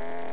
you